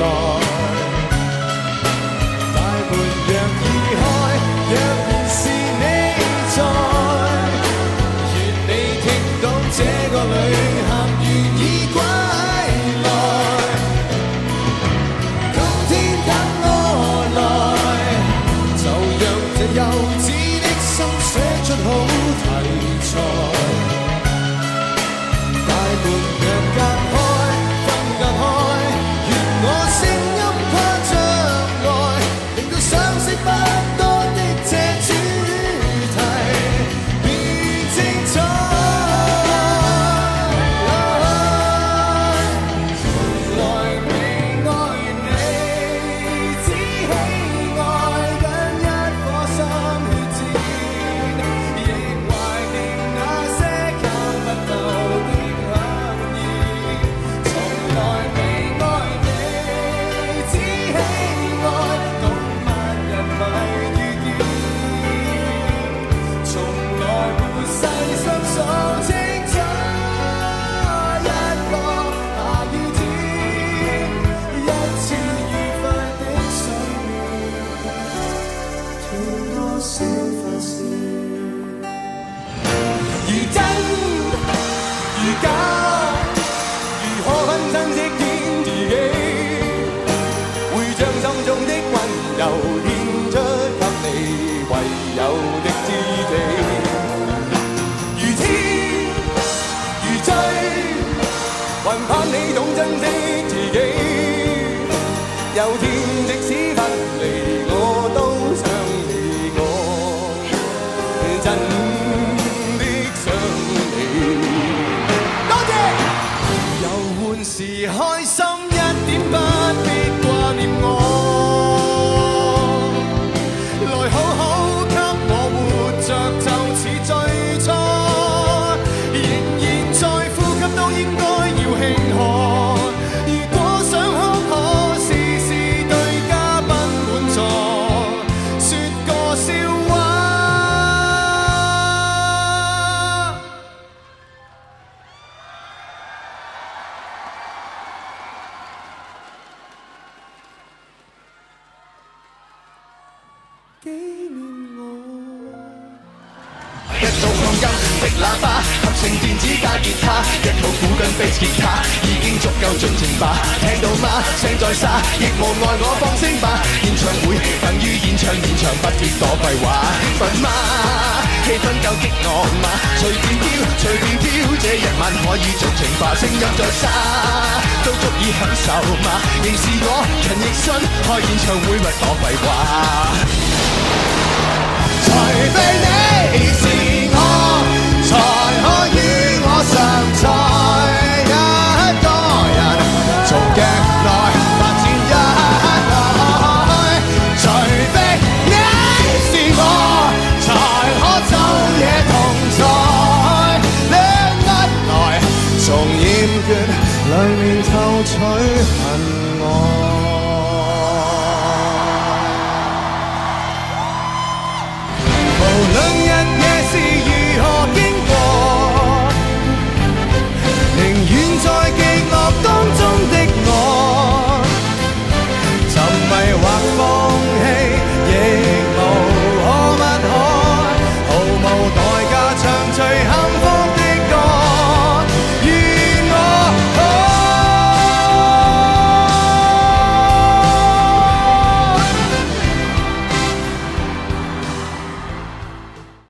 Lord. 发如真如假，如何分身的天自己，会将心中的温柔献出给你，唯有的知己。如痴如醉，还盼你懂真的自己。有天即使分离。真的想你多谢游玩时开心一点不必挂纪念我。一组钢音的喇叭，合成电子加吉他，一套古根贝斯吉他，已经足够尽情吧。听到吗？声在沙，亦无碍我放声吧。演唱会等于演唱，现场不必多废话。兴奋吗？气氛够激昂吗？随便跳，随便跳，这一晚可以尽情吧。声音在沙。都足以享受吗？仍是我，陈奕迅开演唱会不多废话。里面偷取恨爱。